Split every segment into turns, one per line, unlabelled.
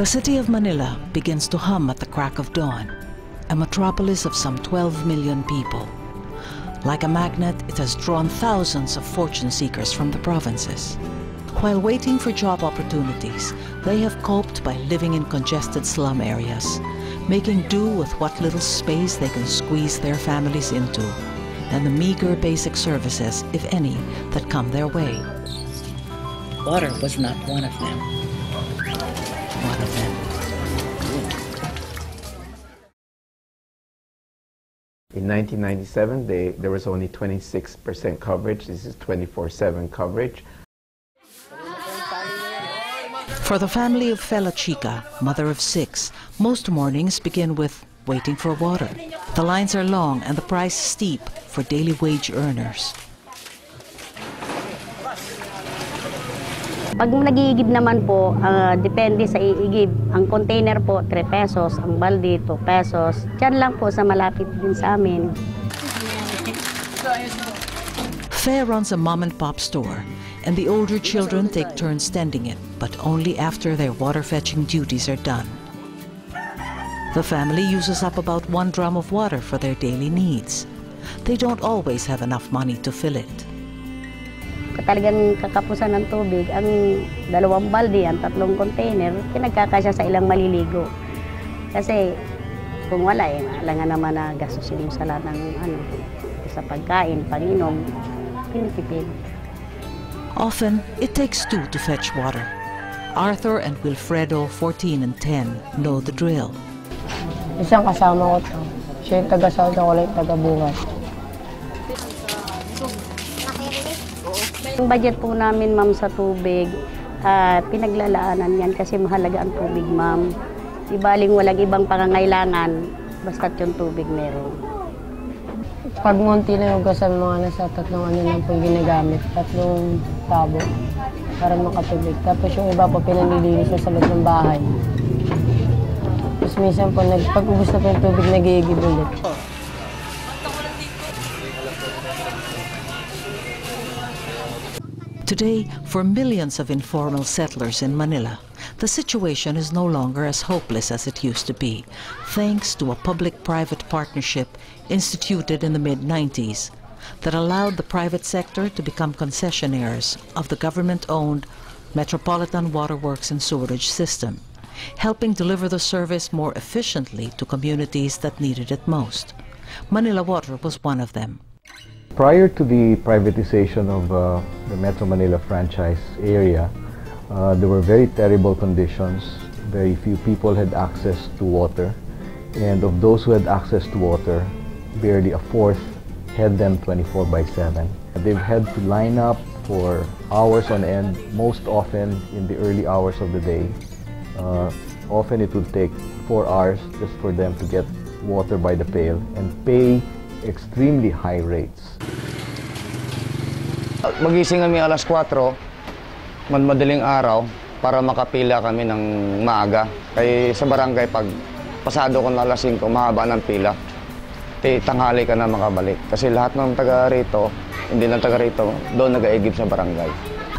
The city of Manila begins to hum at the crack of dawn, a metropolis of some 12 million people. Like a magnet, it has drawn thousands of fortune seekers from the provinces. While waiting for job opportunities, they have coped by living in congested slum areas, making do with what little space they can squeeze their families into, and the meager basic services, if any, that come their way. Water was not one of them. One of them.
In 1997, they, there was only 26% coverage. This is 24-7 coverage.
For the family of Fela Chica, mother of six, most mornings begin with waiting for water. The lines are long and the price steep for daily wage earners.
Pag nag-iigib naman po, ah, depende sa iigib. Ang container po, 3 pesos. Ang balde, 2 pesos. Diyan lang po sa malapit din sa amin.
Fair runs a mom and pop store, and the older children take turns tending it, but only after their water fetching duties are done. The family uses up about one drum of water for their daily needs. They don't always have enough money to fill it.
Talagang kakapusan ng tubig, ang dalawang balde, ang tatlong container, pinagkakasya sa ilang maliligo. Kasi kung wala eh, alangan naman na gastusin mo sa lahat ng ano, sa pagkain, panginom, pinipipid.
Often, it takes two to fetch water. Arthur and Wilfredo, 14 and 10, know the drill.
Isang kasama ko to. Siya yung taga-south, ako lang yung taga-bungas.
Yung budget po namin, ma'am, sa tubig, ah, pinaglalaanan yan kasi mahalaga ang tubig, ma'am. Ibaling walang ibang pangangailangan, basta't yung tubig meron.
Pag munti na yung gasal, mga nasa tatlong ano lang po ginagamit. Tatlong tabo para makatubig. Tapos yung iba po pinanilinis sa loob ng bahay. Tapos minsan po, nag, pag ubus na po yung tubig, nag-iigib.
Today, for millions of informal settlers in Manila, the situation is no longer as hopeless as it used to be, thanks to a public-private partnership instituted in the mid-90s that allowed the private sector to become concessionaires of the government-owned Metropolitan Waterworks and Sewerage System, helping deliver the service more efficiently to communities that needed it most. Manila Water was one of them.
Prior to the privatization of uh, the Metro Manila franchise area, uh, there were very terrible conditions. Very few people had access to water. And of those who had access to water, barely a fourth had them 24 by 7. They've had to line up for hours on end, most often in the early hours of the day. Uh, often it would take four hours just for them to get water by the pail and pay extremely high rates.
Magising kami alas 4, man madaling araw, para makapila kami ng maaga. Kay sa barangay, pag pasado ko na alas 5, mahaba ng pila. Tanghali ka na makabalik. Kasi lahat ng taga rito, hindi lang taga rito, doon nag-aigib sa barangay.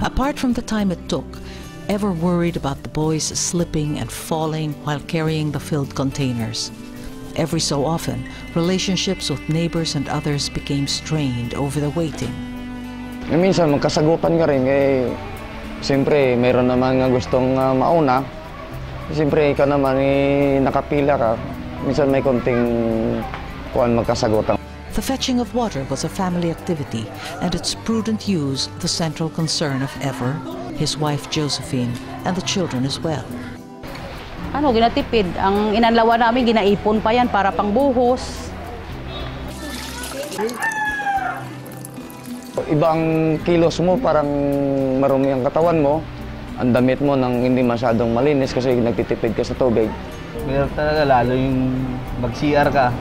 Apart from the time it took, ever worried about the boys slipping and falling while carrying the filled containers. Every so often, relationships with neighbors and others became strained over the waiting.
E minsan magkasagupan ka rin, eh, siyempre mayroon naman nga gustong ah, mauna. Siyempre ikaw naman eh, nakapila ka, minsan may konting kuan magkasagutan.
The fetching of water was a family activity, and its prudent use the central concern of Ever, his wife Josephine, and the children as well.
Ano, ginatipid. Ang inanlawan namin, ginaipon pa yan para pangbuhos.
Iba ang kilos mo, parang marumi ang katawan mo. Ang damit mo nang hindi masyadong malinis kasi nagtitipid ka sa tubig.
Mahirap talaga, lalo yung mag-CR ka.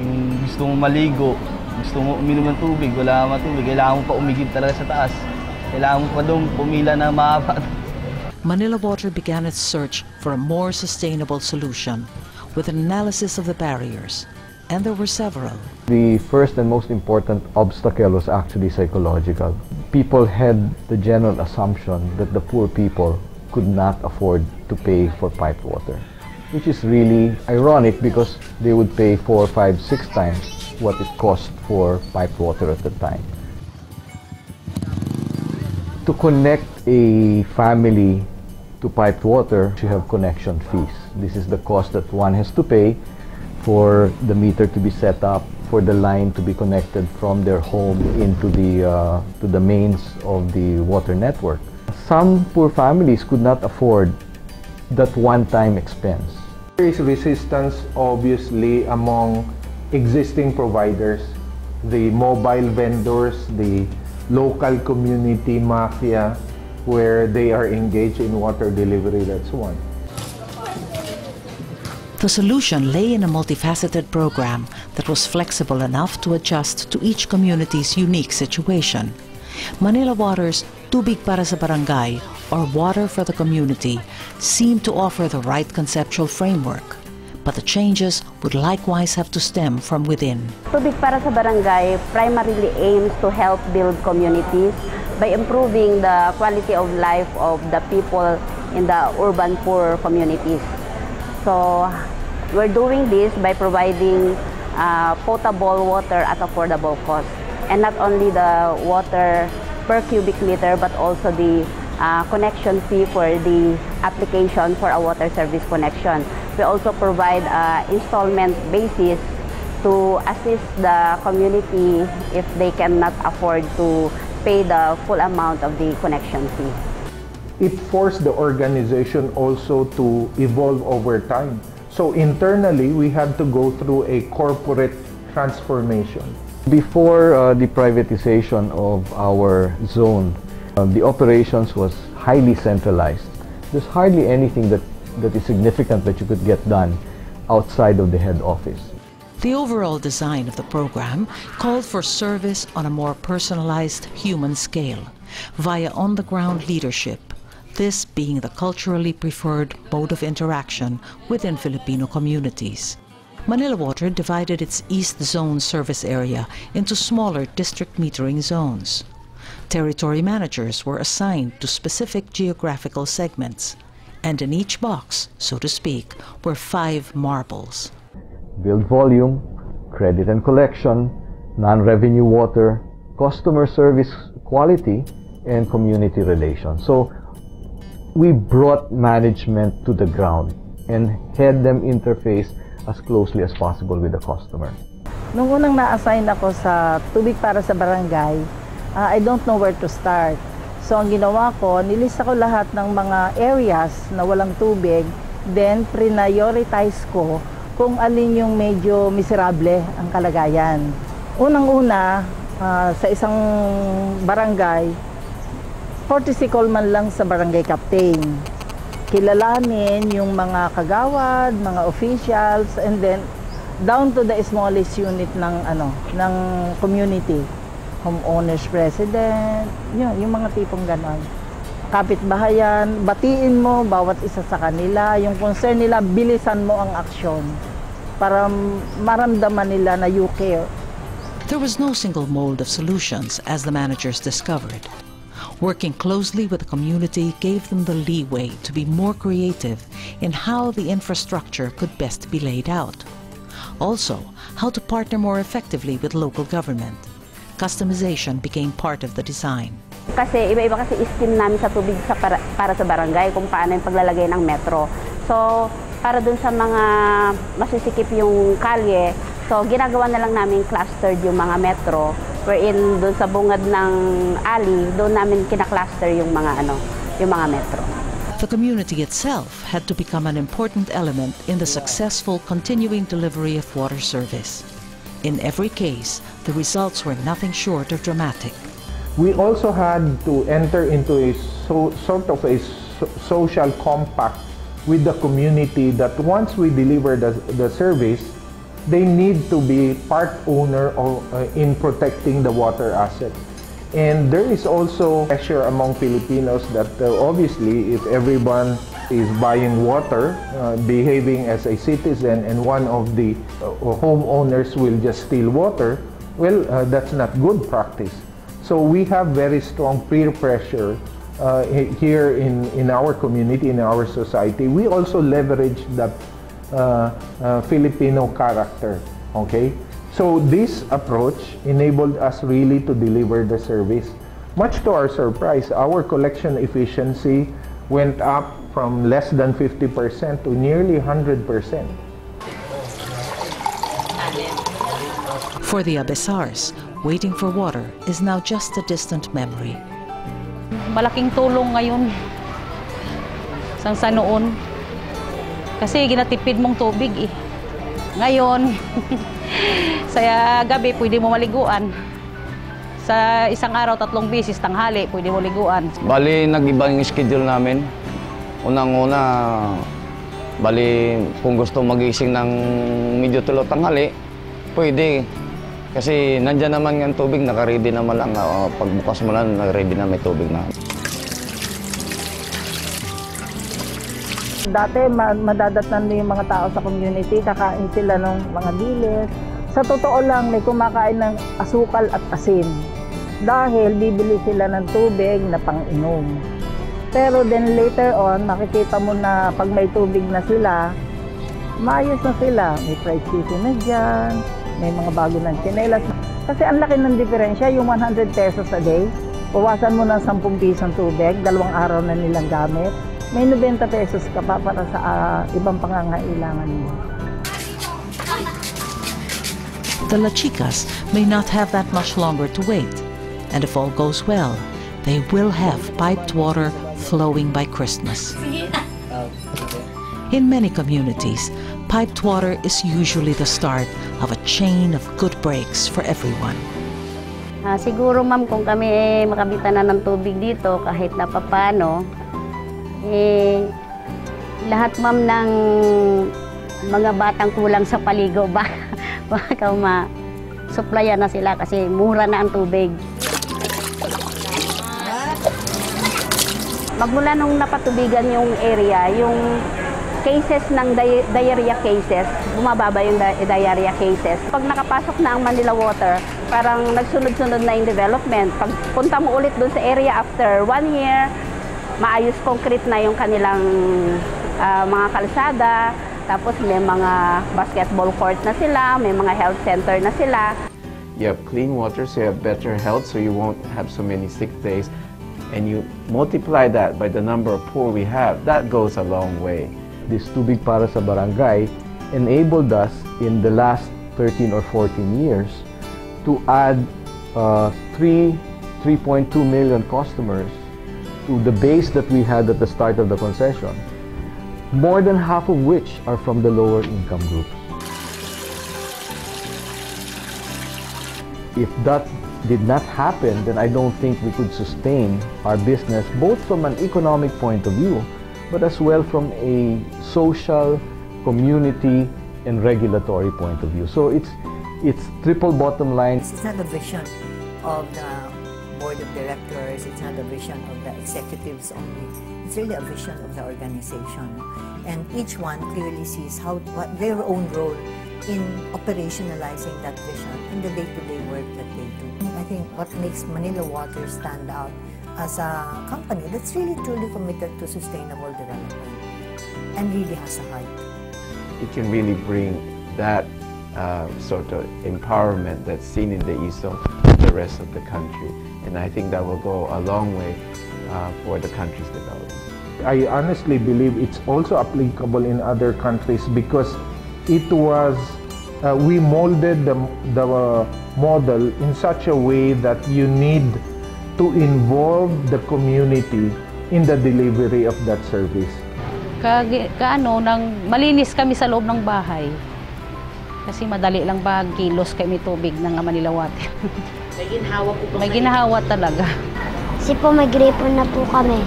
Yung gusto mo maligo, gusto mo uminom ng tubig, wala kang matubig, kailangan mo pa umigib talaga sa taas. Kailangan mo pa doon pumila na mahaba.
Manila Water began its search for a more sustainable solution with an analysis of the barriers, and there were several.
The first and most important obstacle was actually psychological. People had the general assumption that the poor people could not afford to pay for piped water, which is really ironic because they would pay four, five, six times what it cost for piped water at the time. To connect a family to piped water, you have connection fees. This is the cost that one has to pay for the meter to be set up, for the line to be connected from their home into the, uh, to the mains of the water network. Some poor families could not afford that one-time expense.
There is resistance obviously among existing providers, the mobile vendors, the local community mafia, where they are engaged in water delivery, that's one.
The solution lay in a multifaceted program that was flexible enough to adjust to each community's unique situation. Manila Water's Tubig para sa Barangay, or Water for the Community, seemed to offer the right conceptual framework. But the changes would likewise have to stem from within.
Tubig para sa barangay primarily aims to help build communities by improving the quality of life of the people in the urban poor communities. So we're doing this by providing uh, potable water at affordable cost. And not only the water per cubic meter, but also the uh, connection fee for the application for a water service connection. We also provide uh, installment basis to assist the community if they cannot afford to pay the full amount of the connection fee.
It forced the organization also to evolve over time. So internally, we had to go through a corporate transformation.
Before uh, the privatization of our zone, uh, the operations was highly centralized. There's hardly anything that, that is significant that you could get done outside of the head office.
The overall design of the program called for service on a more personalized human scale via on-the-ground leadership, this being the culturally preferred mode of interaction within Filipino communities. Manila Water divided its East Zone service area into smaller district metering zones. Territory managers were assigned to specific geographical segments, and in each box, so to speak, were five marbles.
Build volume, credit and collection, non-revenue water, customer service quality, and community relations. So we brought management to the ground and had them interface as closely as possible with the customer.
Nung unang na-assign ako sa tubig para sa barangay, uh, I don't know where to start. So ang ginawa ko, nilista ko lahat ng mga areas na walang tubig, then prioritize ko kung alin yung medyo miserable ang kalagayan. Unang-una, uh, sa isang barangay, 40 man lang sa barangay captain. Kilalanin yung mga kagawad, mga officials, and then down to the smallest unit ng ano ng community. Homeowners president yun yung mga tipong ganon. Kapitbahayan batiin mo bawat isa sa kanila. Yung concern nila bilisan mo ang aksyon para maramdaman nila na you care.
There was no single mold of solutions as the managers discovered. Working closely with the community gave them the leeway to be more creative in how the infrastructure could best be laid out. Also, how to partner more effectively with local government. Customization became part of the design.
Kasi iba-iba kasi scheme namin sa tubig sa para, para sa barangay kung paano yung paglalagay ng metro. So, para dun sa mga masisikip yung kalye, so ginagawa na lang namin clustered yung mga metro wherein doon sa bungad ng alley, doon namin kinakluster yung mga ano, yung mga metro.
The community itself had to become an important element in the successful continuing delivery of water service. In every case, the results were nothing short of dramatic.
We also had to enter into a so, sort of a so, social compact with the community that once we deliver the, the service, they need to be part owner of, uh, in protecting the water asset. And there is also pressure among Filipinos that uh, obviously if everyone is buying water, uh, behaving as a citizen, and one of the uh, homeowners will just steal water, well, uh, that's not good practice. So we have very strong peer pressure uh, here in, in our community, in our society, we also leverage that uh, uh, Filipino character. Okay? So this approach enabled us really to deliver the service. Much to our surprise, our collection efficiency went up from less than 50% to nearly 100%.
For the Abesars, waiting for water is now just a distant memory.
Malaking tulong ngayon sang sa noon. Kasi ginatipid mong tubig eh. Ngayon, sa gabi pwede mo maliguan. Sa isang araw, tatlong bisis, tanghali, pwede mo liguan.
Bali, nag-iba yung schedule namin. Unang-una, bali, kung gusto magising ng medyo tulo tanghali, pwede. Kasi nandyan naman yung tubig, nakaready naman lang. Uh, pagbukas mo lang, nakaready na may tubig na.
Dati ma- madadatnan mo yung mga tao sa community, kakain sila ng mga dilis. Sa totoo lang, may kumakain ng asukal at asin. Dahil bibili sila ng tubig na pang-inom. Pero then later on, makikita mo na pag may tubig na sila, maayos na sila. May fried chicken na dyan, may mga bago ng chinelas. Kasi ang laki ng diferensya, yung 100 pesos a day, bawasan mo ng 10 pisong tubig, dalawang araw na nilang gamit, may 90 pesos ka pa para sa ah, ibang pangangailangan mo.
The La Chicas may not have that much longer to wait, and if all goes well, they will have piped water flowing by Christmas. In many communities, piped water is usually the start of a chain of good breaks for everyone.
Ah, siguro ma'am kung kami eh, makabitan na ng tubig dito kahit na papano, eh, lahat ma'am ng mga batang kulang sa paligo ba, baka ma-supplyan na sila kasi mura na ang tubig. Magmula nung napatubigan yung area, yung cases ng di- diarrhea cases, bumababa yung di- diarrhea cases. Pag nakapasok na ang Manila Water, parang nagsunod-sunod na yung development. Pag punta mo ulit dun sa area after one year, maayos concrete na yung kanilang ah, mga kalsada, tapos may mga basketball court na sila, may mga health center na sila.
You have clean water, so you have better health, so you won't have so many sick days. And you multiply that by the number of poor we have, that goes a long way.
This Tubig Para sa Barangay enabled us in the last 13 or 14 years to add uh, 3, 3.2 million customers to the base that we had at the start of the concession, more than half of which are from the lower income groups. If that did not happen, then I don't think we could sustain our business both from an economic point of view, but as well from a social, community, and regulatory point of view. So it's it's triple bottom line.
It's not a vision of the board of directors, it's not a vision of the executives only. It's really a vision of the organization. And each one clearly sees how what their own role in operationalizing that vision in the day-to-day work that they do. I think what makes Manila Water stand out as a company that's really truly committed to sustainable development and really has a heart.
It can really bring that uh, sort of empowerment that's seen in the ESOL to the rest of the country. And I think that will go a long way uh, for the country's development.
I honestly believe it's also applicable in other countries because it was uh, we molded the, the uh, model in such a way that you need to involve the community in the delivery of that service.
Ka, kaano, nang malinis kami sa loob ng bahay. Kasi madali lang ba kilos kay may tubig ng Manila Water. may ginhawa po May ginhawa talaga.
Kasi po may gripo na po kami.